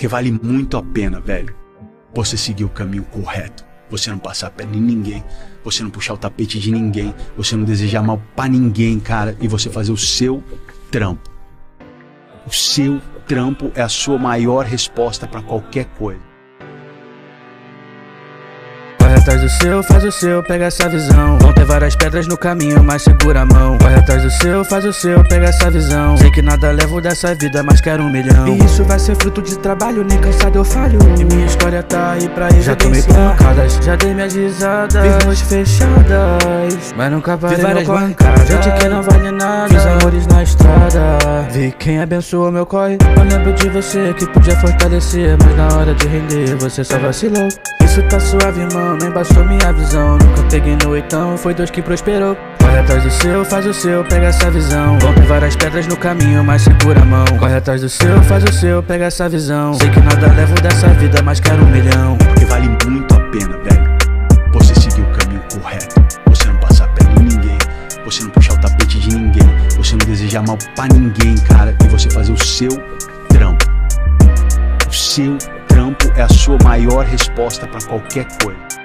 Porque vale muito a pena, velho, você seguir o caminho correto. Você não passar a perna em ninguém, você não puxar o tapete de ninguém, você não desejar mal pra ninguém, cara, e você fazer o seu trampo. O seu trampo é a sua maior resposta para qualquer coisa. Atrás do seu, faz o seu, pega essa visão. Vão ter várias pedras no caminho, mas segura a mão. Corre atrás do seu, faz o seu, pega essa visão. Sei que nada levo dessa vida, mas quero um milhão. E isso vai ser fruto de trabalho, nem cansado eu falho. E minha história tá aí pra evidenciar. Já tomei pancadas, já dei minhas risadas. Vi ruas fechadas, mas nunca parei várias bancadas. Gente que não vale nada, na estrada. Vi quem abençoou meu corre. Eu lembro de você que podia fortalecer, mas na hora de render você só vacilou. Isso tá suave, irmão, nem baixou minha visão. Nunca peguei no oitão, foi Deus que prosperou. Corre atrás do seu, faz o seu, pega essa visão. Vão ter várias pedras no caminho, mas segura a mão. Corre atrás do seu, faz o seu, pega essa visão. Sei que nada levo dessa vida, mas quero um milhão. Desejar mal pra ninguém, cara, e você fazer o seu trampo. O seu trampo é a sua maior resposta para qualquer coisa.